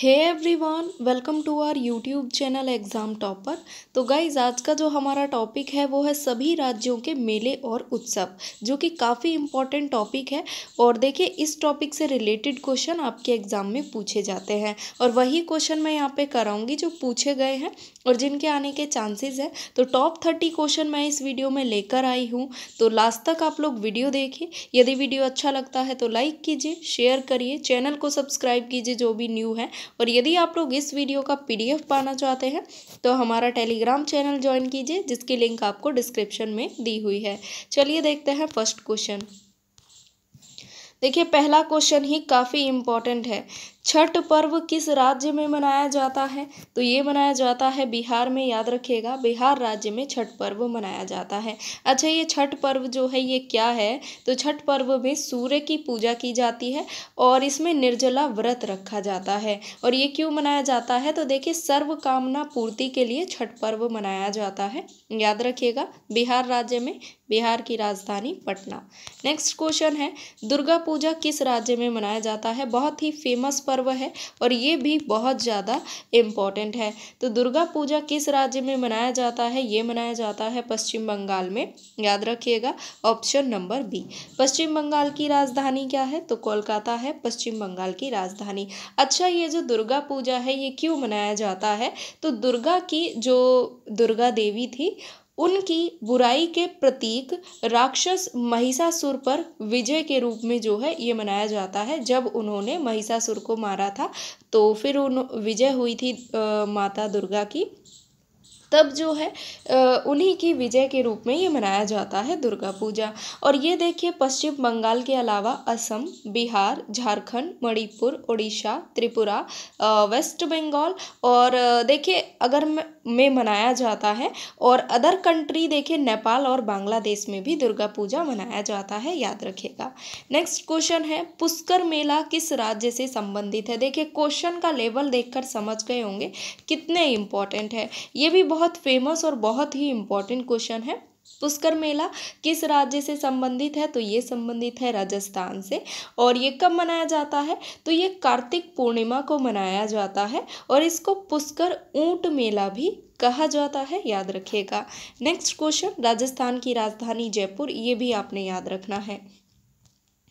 Hey everyone welcome to our YouTube channel exam topper तो guys आज का जो हमारा टॉपिक है, वो है सभी राज्यों के मेले और उत्सव, जो कि काफ़ी इंपॉर्टेंट टॉपिक है। और देखिए, इस टॉपिक से रिलेटेड क्वेश्चन आपके एग्ज़ाम में पूछे जाते हैं। और वही क्वेश्चन मैं यहाँ पे कराऊँगी जो पूछे गए हैं और जिनके आने के चांसेस है। तो टॉप थर्टी क्वेश्चन मैं इस वीडियो में लेकर आई हूँ। तो लास्ट तक आप लोग वीडियो देखिए। यदि वीडियो अच्छा लगता है तो लाइक कीजिए शेयर करिए। चैनल को सब्सक्राइब कीजिए, जो भी न्यू है। और यदि आप लोग इस वीडियो का पीडीएफ पाना चाहते हैं तो हमारा टेलीग्राम चैनल ज्वाइन कीजिए, जिसकी लिंक आपको डिस्क्रिप्शन में दी हुई है। चलिए देखते हैं फ़र्स्ट क्वेश्चन। देखिए, पहला क्वेश्चन ही काफ़ी इंपॉर्टेंट है। छठ पर्व किस राज्य में मनाया जाता है? तो ये मनाया जाता है बिहार में, याद रखिएगा, बिहार राज्य में छठ पर्व मनाया जाता है। अच्छा ये छठ पर्व जो है, ये क्या है? तो छठ पर्व में सूर्य की पूजा की जाती है और इसमें निर्जला व्रत रखा जाता है। और ये क्यों मनाया जाता है? तो देखिए, सर्व कामना पूर्ति के लिए छठ पर्व मनाया जाता है। याद रखिएगा, बिहार राज्य में, बिहार की राजधानी पटना। नेक्स्ट क्वेश्चन है, दुर्गा पूजा किस राज्य में मनाया जाता है? बहुत ही फ़ेमस पर्व है और ये भी बहुत ज़्यादा इंपॉर्टेंट है। तो दुर्गा पूजा किस राज्य में मनाया जाता है? ये मनाया जाता है पश्चिम बंगाल में। याद रखिएगा option number B Paschim Bengal की राजधानी क्या है? तो कोलकाता है, पश्चिम बंगाल की राजधानी। अच्छा ये जो दुर्गा पूजा है, ये क्यों मनाया जाता है? तो दुर्गा की जो दुर्गा देवी थी उनकी बुराई के प्रतीक राक्षस महिषासुर पर विजय के रूप में जो है ये मनाया जाता है। जब उन्होंने महिषासुर को मारा था तो फिर उन, विजय हुई थी माता दुर्गा की। तब जो है उन्हीं की विजय के रूप में ये मनाया जाता है दुर्गा पूजा। और ये देखिए, पश्चिम बंगाल के अलावा असम, बिहार, झारखंड, मणिपुर उड़ीसा त्रिपुरा वेस्ट बंगाल और देखिए, अगर में मनाया जाता है और अदर कंट्री, देखिए, नेपाल और बांग्लादेश में भी दुर्गा पूजा मनाया जाता है, याद रखिएगा। नेक्स्ट क्वेश्चन है, पुष्कर मेला किस राज्य से संबंधित है? देखिए, क्वेश्चन का लेवल देखकर समझ गए होंगे कितने इंपॉर्टेंट है। ये भी बहुत फ़ेमस और बहुत ही इंपॉर्टेंट क्वेश्चन है। पुष्कर मेला किस राज्य से संबंधित है? तो ये संबंधित है राजस्थान से। और ये कब मनाया जाता है? तो ये कार्तिक पूर्णिमा को मनाया जाता है और इसको पुष्कर ऊँट मेला भी कहा जाता है। याद रखिएगा। नेक्स्ट क्वेश्चन राजस्थान की राजधानी जयपुर, ये भी आपने याद रखना है।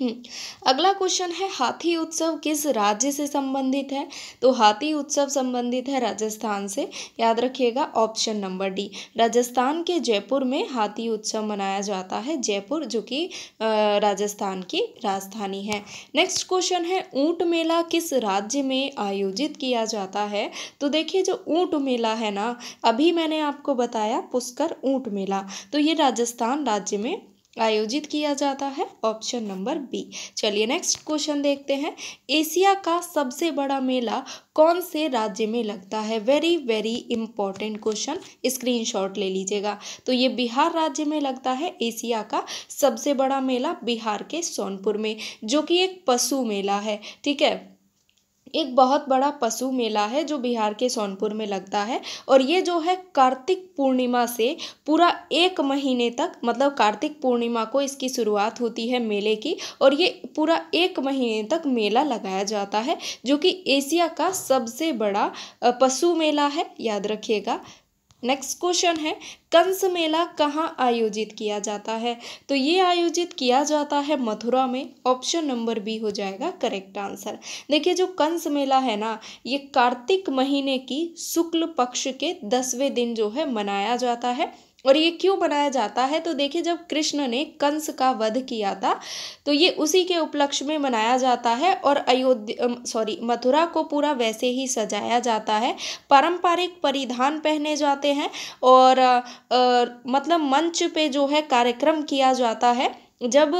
अगला क्वेश्चन है, हाथी उत्सव किस राज्य से संबंधित है? तो हाथी उत्सव संबंधित है राजस्थान से। याद रखिएगा ऑप्शन नंबर डी राजस्थान के जयपुर में हाथी उत्सव मनाया जाता है, जयपुर, जो कि राजस्थान की राजधानी है। नेक्स्ट क्वेश्चन है, ऊँट मेला किस राज्य में आयोजित किया जाता है? तो देखिए, जो ऊँट मेला है ना, अभी मैंने आपको बताया, पुष्कर ऊँट मेला। तो ये राजस्थान राज्य में आयोजित किया जाता है ऑप्शन नंबर बी चलिए नेक्स्ट क्वेश्चन देखते हैं। एशिया का सबसे बड़ा मेला कौन से राज्य में लगता है? Very very important question screenshot ले लीजिएगा। तो ये बिहार राज्य में लगता है, एशिया का सबसे बड़ा मेला बिहार के सोनपुर में, जो कि एक पशु मेला है, ठीक है? एक बहुत बड़ा पशु मेला है जो बिहार के सोनपुर में लगता है। और ये जो है कार्तिक पूर्णिमा से पूरा एक महीने तक मतलब कार्तिक पूर्णिमा को इसकी शुरुआत होती है मेले की, और ये पूरा एक महीने तक मेला लगाया जाता है, जो कि एशिया का सबसे बड़ा पशु मेला है। याद रखिएगा। नेक्स्ट क्वेश्चन है, कंस मेला कहाँ आयोजित किया जाता है? तो ये आयोजित किया जाता है मथुरा में। ऑप्शन नंबर बी हो जाएगा करेक्ट आंसर देखिए, जो कंस मेला है ना, ये कार्तिक महीने की शुक्ल पक्ष के दसवें दिन जो है मनाया जाता है। और ये क्यों बनाया जाता है? तो देखिए जब कृष्ण ने कंस का वध किया था तो ये उसी के उपलक्ष्य में मनाया जाता है और अयोध्या सॉरी मथुरा को पूरा वैसे ही सजाया जाता है। पारंपरिक परिधान पहने जाते हैं और आ, मतलब मंच पे जो है कार्यक्रम किया जाता है। जब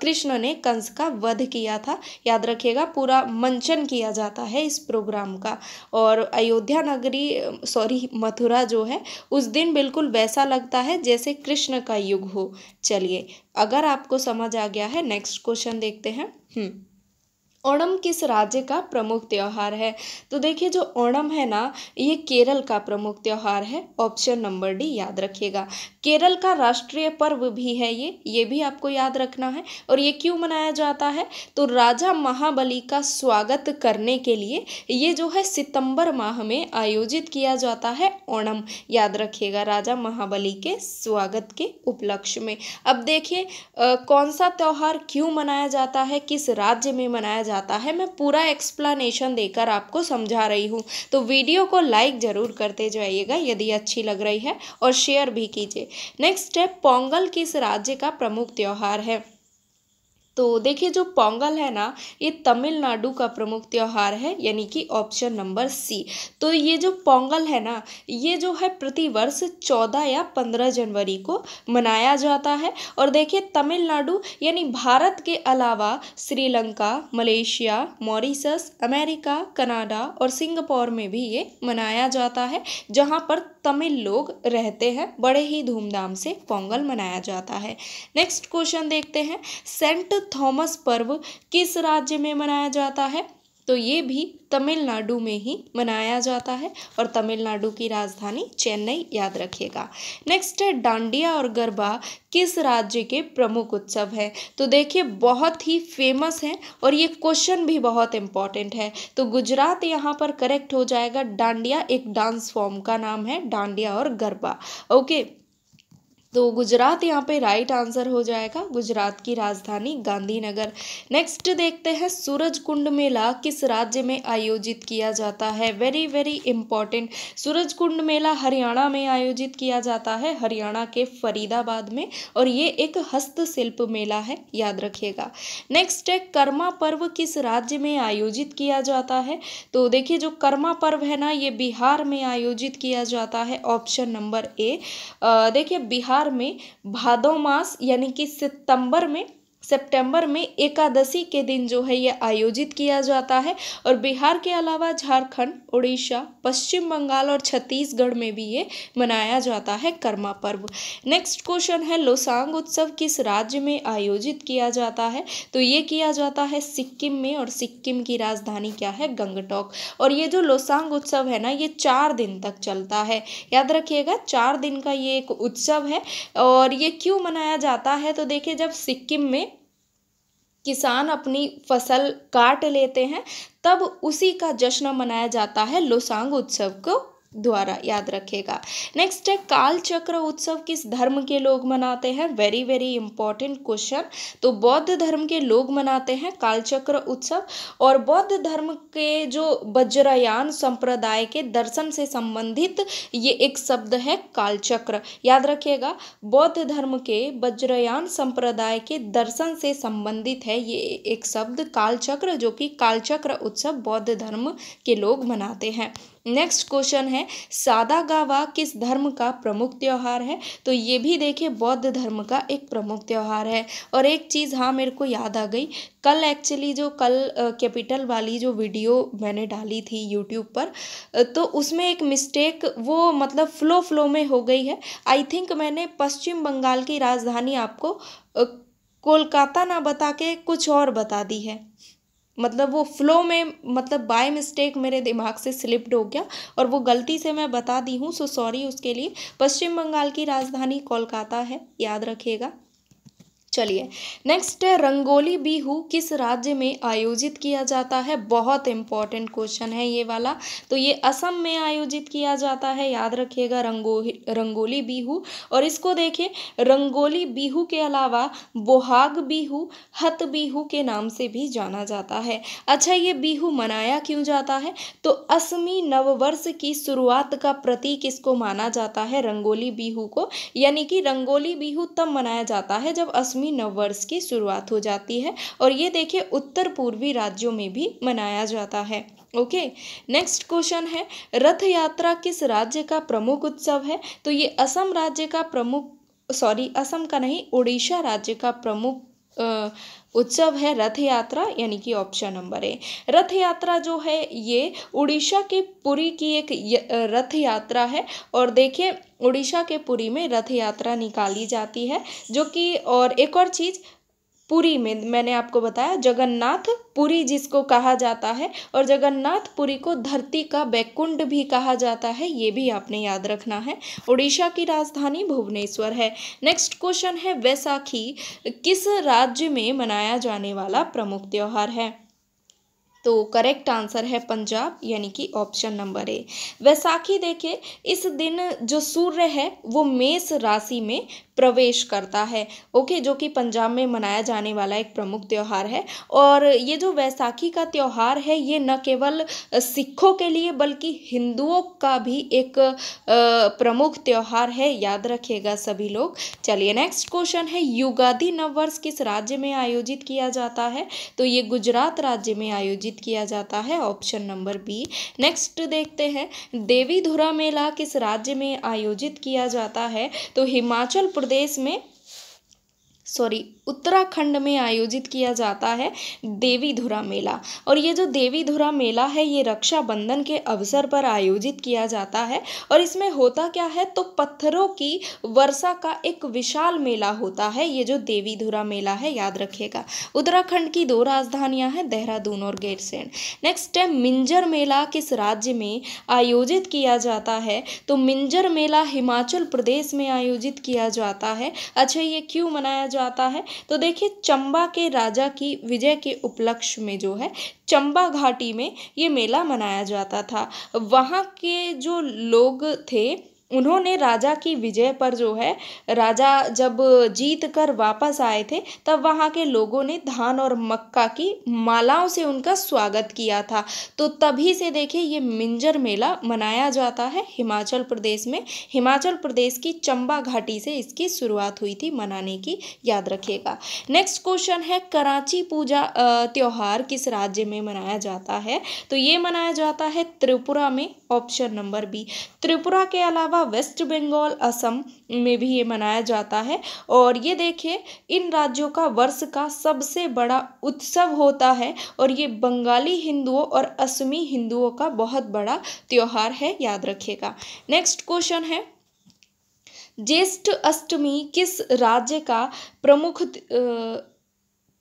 कृष्ण ने कंस का वध किया था, याद रखिएगा, पूरा मंचन किया जाता है इस प्रोग्राम का। और अयोध्या नगरी सॉरी, मथुरा जो है, उस दिन बिल्कुल वैसा लगता है जैसे कृष्ण का युग हो। चलिए, अगर आपको समझ आ गया है, नेक्स्ट क्वेश्चन देखते हैं। हम्म। ओणम किस राज्य का प्रमुख त्यौहार है? तो देखिए, जो ओणम है ना, ये केरल का प्रमुख त्यौहार है। ऑप्शन नंबर डी याद रखिएगा। केरल का राष्ट्रीय पर्व भी है ये ये भी आपको याद रखना है। और ये क्यों मनाया जाता है? तो राजा महाबली का स्वागत करने के लिए ये जो है सितंबर माह में आयोजित किया जाता है ओणम। याद रखिएगा, राजा महाबली के स्वागत के उपलक्ष्य में। अब देखिए कौन सा त्यौहार क्यों मनाया जाता है? किस राज्य में मनाया जाता जाता है, मैं पूरा एक्सप्लानेशन देकर आपको समझा रही हूँ। तो वीडियो को लाइक ज़रूर करते जाइएगा, यदि अच्छी लग रही है, और शेयर भी कीजिए। नेक्स्ट है पोंगल किस राज्य का प्रमुख त्यौहार है? तो देखिए, जो पोंगल है ना, ये तमिलनाडु का प्रमुख त्यौहार है, यानी कि ऑप्शन नंबर सी। तो ये जो पोंगल है ना, ये जो है प्रतिवर्ष चौदह या पंद्रह जनवरी को मनाया जाता है। और देखिए, तमिलनाडु, यानी भारत के अलावा Sri Lanka, Malaysia, Mauritius, America, Canada और सिंगापुर में भी ये मनाया जाता है, जहाँ पर तमिल लोग रहते हैं, बड़े ही धूमधाम से पोंगल मनाया जाता है। नेक्स्ट क्वेश्चन देखते हैं। सेंट थॉमस पर्व किस राज्य में मनाया जाता है? तो ये भी तमिलनाडु में ही मनाया जाता है और तमिलनाडु की राजधानी चेन्नई याद रखिएगा। नेक्स्ट है, डांडिया और गरबा किस राज्य के प्रमुख उत्सव हैं? तो देखिए, बहुत ही फ़ेमस है और ये क्वेश्चन भी बहुत इंपॉर्टेंट है। तो गुजरात यहाँ पर करेक्ट हो जाएगा। डांडिया एक डांस फॉर्म का नाम है, डांडिया और गरबा। ओके तो गुजरात यहाँ पे राइट आंसर हो जाएगा। गुजरात की राजधानी गांधीनगर। नेक्स्ट देखते हैं सूरज कुंड मेला किस राज्य में आयोजित किया जाता है? Very very important Suraj Kund मेला हरियाणा में आयोजित किया जाता है, हरियाणा के फरीदाबाद में। और ये एक हस्तशिल्प मेला है, याद रखिएगा। नेक्स्ट है, कर्मा पर्व किस राज्य में आयोजित किया जाता है? तो देखिए, जो कर्मा पर्व है ना, ये बिहार में आयोजित किया जाता है ऑप्शन नंबर ए देखिए, बिहार बिहार में भादो मास यानी कि सितंबर में सितंबर में एकादशी के दिन जो है ये आयोजित किया जाता है और बिहार के अलावा झारखंड उड़ीसा पश्चिम बंगाल और छत्तीसगढ़ में भी ये मनाया जाता है कर्मा पर्व। नेक्स्ट क्वेश्चन है, लोसांग उत्सव किस राज्य में आयोजित किया जाता है? तो ये किया जाता है सिक्किम में और सिक्किम की राजधानी क्या है? गंगटोक। और ये जो लोसांग उत्सव है ना, ये चार दिन तक चलता है। याद रखिएगा, चार दिन का ये एक उत्सव है और ये क्यों मनाया जाता है? तो देखिए, जब सिक्किम में किसान अपनी फ़सल काट लेते हैं, तब उसी का जश्न मनाया जाता है लोसांग उत्सव को। द्वारा याद रखेगा। नेक्स्ट है, काल चक्र उत्सव किस धर्म के लोग मनाते हैं? वेरी वेरी इंपॉर्टेंट क्वेश्चन तो बौद्ध धर्म के लोग मनाते हैं काल चक्र उत्सव और बौद्ध धर्म के जो वज्रयान संप्रदाय के दर्शन से संबंधित ये एक शब्द है कालचक्र याद रखिएगा, बौद्ध धर्म के वज्रयान संप्रदाय के दर्शन से संबंधित है ये एक शब्द कालचक्र जो कि कालचक्र उत्सव बौद्ध धर्म के लोग मनाते हैं। नेक्स्ट क्वेश्चन है, सादा गावा किस धर्म का प्रमुख त्यौहार है? तो ये भी देखिए, बौद्ध धर्म का एक प्रमुख त्यौहार है। और एक चीज़ हाँ मेरे को याद आ गई। कल एक्चुअली जो कल कैपिटल वाली जो वीडियो मैंने डाली थी यूट्यूब पर तो उसमें एक मिस्टेक वो मतलब फ्लो फ्लो में हो गई है। आई थिंक मैंने पश्चिम बंगाल की राजधानी आपको कोलकाता ना बता के कुछ और बता दी है। मतलब वो फ्लो में मतलब बाय मिस्टेक मेरे दिमाग से स्लिप्ड हो गया और वो गलती से मैं बता दी हूँ सो सॉरी उसके लिए। पश्चिम बंगाल की राजधानी कोलकाता है, याद रखिएगा। चलिए। नेक्स्ट है रंगोली बिहू किस राज्य में आयोजित किया जाता है? बहुत इंपॉर्टेंट क्वेश्चन है ये वाला। तो ये असम में आयोजित किया जाता है, याद रखिएगा रंगोली रंगोली बिहू और इसको देखिए रंगोली बिहू के अलावा बोहाग बिहू हत बिहू के नाम से भी जाना जाता है। अच्छा ये बिहू मनाया क्यों जाता है? तो असमी नववर्ष की शुरुआत का प्रतीक इसको माना जाता है, रंगोली बिहू को। यानी कि रंगोली बिहू तब मनाया जाता है जब असमी पश्चिमी नववर्ष की शुरुआत हो जाती है और ये देखिए उत्तर पूर्वी राज्यों में भी मनाया जाता है। ओके, नेक्स्ट क्वेश्चन है रथ यात्रा किस राज्य का प्रमुख उत्सव है? तो ये असम राज्य का प्रमुख, सॉरी, असम का नहीं उड़ीसा राज्य का प्रमुख उत्सव है रथ यात्रा यानी कि ऑप्शन नंबर ए रथ यात्रा जो है, ये उड़ीसा के पुरी की एक रथ यात्रा है। और देखिए, उड़ीसा के पुरी में रथ यात्रा निकाली जाती है, जो कि, और एक और चीज़ पुरी में मैंने आपको बताया, जगन्नाथ पुरी जिसको कहा जाता है और जगन्नाथ पुरी को धरती का बैकुंड भी कहा जाता है, ये भी आपने याद रखना है। उड़ीसा की राजधानी भुवनेश्वर है। नेक्स्ट क्वेश्चन है, वैसाखी किस राज्य में मनाया जाने वाला प्रमुख त्यौहार है? तो करेक्ट आंसर है पंजाब, यानी कि ऑप्शन नंबर ए वैसाखी देखिए, इस दिन जो सूर्य है, वो मेष राशि में प्रवेश करता है। ओके जो कि पंजाब में मनाया जाने वाला एक प्रमुख त्यौहार है। और ये जो वैसाखी का त्यौहार है, ये न केवल सिखों के लिए, बल्कि हिंदुओं का भी एक प्रमुख त्यौहार है। याद रखिएगा सभी लोग। चलिए नेक्स्ट क्वेश्चन है, युगादि नववर्ष किस राज्य में आयोजित किया जाता है? तो ये गुजरात राज्य में आयोजित किया जाता है ऑप्शन नंबर बी नेक्स्ट देखते हैं, देवीधुरा मेला किस राज्य में आयोजित किया जाता है? तो हिमाचल प्रदेश में सॉरी, उत्तराखंड में आयोजित किया जाता है देवी धुरा मेला। और ये जो देवी धुरा मेला है, ये रक्षाबंधन के अवसर पर आयोजित किया जाता है। और इसमें होता क्या है तो पत्थरों की वर्षा का एक विशाल मेला होता है। ये जो देवी धुरा मेला है, याद रखिएगा। उत्तराखंड की दो राजधानियाँ हैं, देहरादून और गैरसैंण। नेक्स्ट है, मिंजर मेला किस राज्य में आयोजित किया जाता है? तो मिंजर मेला हिमाचल प्रदेश में आयोजित किया जाता है। अच्छा ये क्यों मनाया जाता है। तो देखिए, चंबा के राजा की, विजय के उपलक्ष्य में जो है, चंबा घाटी में ये मेला मनाया जाता था। वहाँ के जो लोग थे उन्होंने राजा की विजय पर जो है, राजा जब जीत कर वापस आए थे, तब वहाँ के लोगों ने धान और मक्का की मालाओं से उनका स्वागत किया था। तो तभी से देखिए, ये मिंजर मेला मनाया जाता है हिमाचल प्रदेश में। हिमाचल प्रदेश की चंबा घाटी से इसकी शुरुआत हुई थी, मनाने की याद रखिएगा। नेक्स्ट क्वेश्चन है, कराची पूजा त्यौहार किस राज्य में मनाया जाता है? तो ये मनाया जाता है त्रिपुरा में। Option number B. त्रिपुरा के अलावा वेस्ट बंगाल, असम में भी ये मनाया जाता है। और ये देखिए, इन राज्यों का वर्ष का सबसे बड़ा उत्सव होता है और ये बंगाली हिंदुओं और असमी हिंदुओं का बहुत बड़ा त्यौहार है, याद रखिएगा। नेक्स्ट क्वेश्चन है, ज्येष्ठ अष्टमी किस राज्य का प्रमुख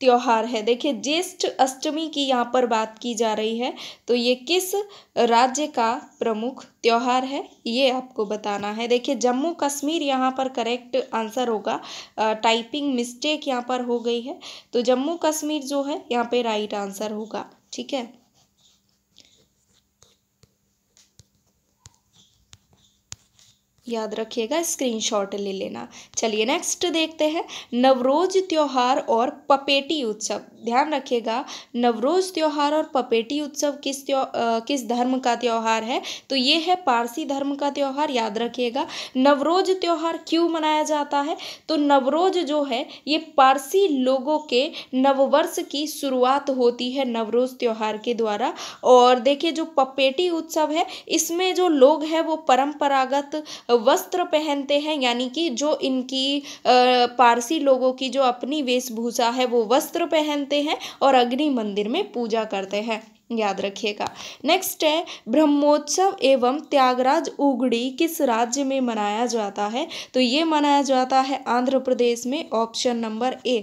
त्योहार है। देखिए, ज्येष्ठ अष्टमी की यहाँ पर बात की जा रही है तो ये किस राज्य का प्रमुख त्यौहार है, ये आपको बताना है। देखिए, जम्मू कश्मीर यहाँ पर करेक्ट आंसर होगा। टाइपिंग मिस्टेक यहाँ पर हो गई है तो जम्मू कश्मीर जो है, यहाँ पे राइट आंसर होगा, ठीक है? याद रखिएगा स्क्रीनशॉट ले लेना। चलिए नेक्स्ट देखते हैं, नवरोज त्यौहार और पपेटी उत्सव। ध्यान रखिएगा, नवरोज त्यौहार और पपेटी उत्सव किस त्यो किस धर्म का त्यौहार है? तो ये है पारसी धर्म का त्यौहार, याद रखिएगा। नवरोज त्यौहार क्यों मनाया जाता है? तो नवरोज जो है, ये पारसी लोगों के नववर्ष की शुरुआत होती है नवरोज त्यौहार के द्वारा। और देखिए, जो पपेटी उत्सव है, इसमें जो लोग हैं, वो परंपरागत वस्त्र पहनते हैं, यानी कि जो इनकी पारसी लोगों की जो अपनी वेशभूषा है, वो वस्त्र पहनते हैं और अग्नि मंदिर में पूजा करते हैं। याद रखिएगा। नेक्स्ट है, ब्रह्मोत्सव एवं त्यागराज उगड़ी किस राज्य में मनाया जाता है? तो ये मनाया जाता है आंध्र प्रदेश में ऑप्शन नंबर ए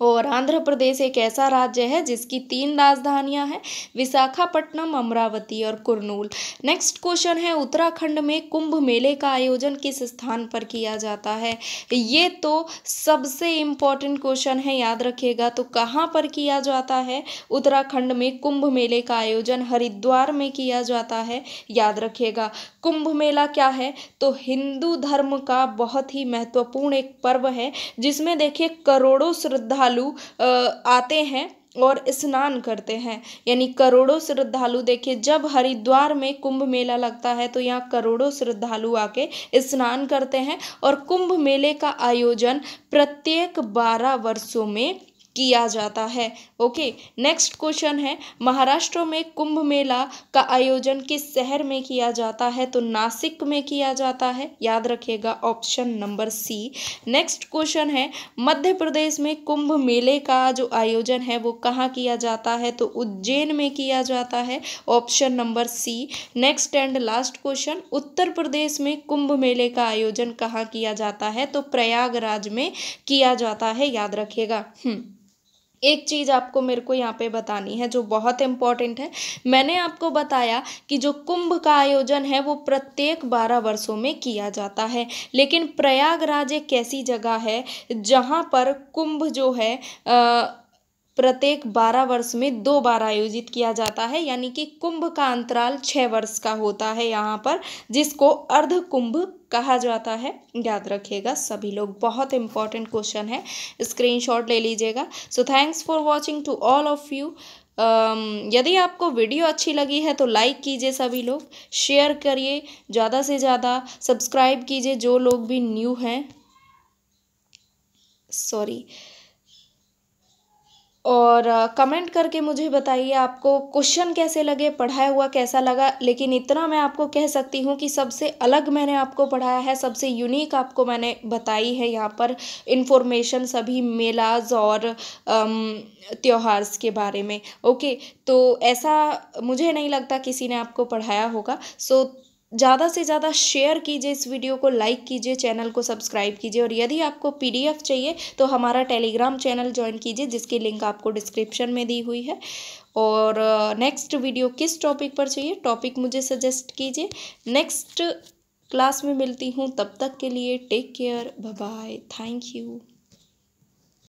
और आंध्र प्रदेश एक ऐसा राज्य है जिसकी तीन राजधानियाँ हैं, विशाखापट्टनम, अमरावती और कुरनूल। नेक्स्ट क्वेश्चन है, उत्तराखंड में कुंभ मेले का आयोजन किस स्थान पर किया जाता है? ये तो सबसे इम्पोर्टेंट क्वेश्चन है, याद रखिएगा। तो कहाँ पर किया जाता है? उत्तराखंड में कुंभ मेले का आयोजन हरिद्वार में किया जाता है, याद रखिएगा। कुंभ मेला क्या है? तो हिंदू धर्म का बहुत ही महत्वपूर्ण एक पर्व है, जिसमें देखिए करोड़ों श्रद्धा श्रद्धालु आते हैं और स्नान करते हैं। यानी करोड़ों श्रद्धालु, देखिए, जब हरिद्वार में कुंभ मेला लगता है तो यहाँ करोड़ों श्रद्धालु आके स्नान करते हैं। और कुंभ मेले का आयोजन प्रत्येक बारह वर्षों में किया जाता है। ओके नेक्स्ट क्वेश्चन है। महाराष्ट्र में कुंभ मेला का आयोजन किस शहर में किया जाता है? तो नासिक में किया जाता है। याद रखिएगा option number C next question है, मध्य प्रदेश में कुंभ मेले का जो आयोजन है, वो कहाँ किया जाता है? तो उज्जैन में किया जाता है। Option number C next and last question Uttar Pradesh में कुंभ मेले का आयोजन कहाँ किया जाता है? तो प्रयागराज में किया जाता है। याद रखिएगा। हम्म एक चीज़ आपको मेरे को यहाँ पे बतानी है जो बहुत इंपॉर्टेंट है। मैंने आपको बताया कि जो कुंभ का आयोजन है वो प्रत्येक बारह वर्षों में किया जाता है। लेकिन प्रयागराज एक ऐसी जगह है जहाँ पर कुंभ जो है आ, प्रत्येक बारह वर्ष में दो बार आयोजित किया जाता है, यानी कि कुंभ का अंतराल छः वर्ष का होता है यहाँ पर, जिसको अर्ध कुंभ कहा जाता है। याद रखिएगा, सभी लोग बहुत इंपॉर्टेंट क्वेश्चन है। स्क्रीनशॉट ले लीजिएगा। So thanks for watching to all of you यदि आपको वीडियो अच्छी लगी है तो लाइक कीजिए सभी लोग। शेयर करिए। ज़्यादा से ज़्यादा सब्सक्राइब कीजिए, जो लोग भी न्यू हैं। सॉरी और कमेंट करके मुझे बताइए आपको क्वेश्चन कैसे लगे, पढ़ाया हुआ कैसा लगा? लेकिन इतना मैं आपको कह सकती हूँ कि सबसे अलग मैंने आपको पढ़ाया है, सबसे यूनिक आपको मैंने बताई है यहाँ पर इन्फॉर्मेशन सभी मेलाज और त्योहार्स के बारे में। ओके? तो ऐसा मुझे नहीं लगता किसी ने आपको पढ़ाया होगा। सो ज़्यादा से ज़्यादा शेयर कीजिए इस वीडियो को लाइक कीजिए चैनल को सब्सक्राइब कीजिए और यदि आपको पीडीएफ चाहिए तो हमारा टेलीग्राम चैनल ज्वाइन कीजिए, जिसकी लिंक आपको डिस्क्रिप्शन में दी हुई है। और नेक्स्ट वीडियो किस टॉपिक पर चाहिए टॉपिक मुझे सजेस्ट कीजिए। नेक्स्ट क्लास में मिलती हूँ, तब तक के लिए take care bye thank you